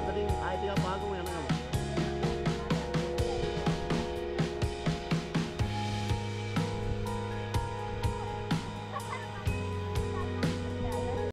gathering idea